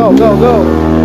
Go, go, go!